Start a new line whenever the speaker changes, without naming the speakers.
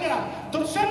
alegra. Entonces,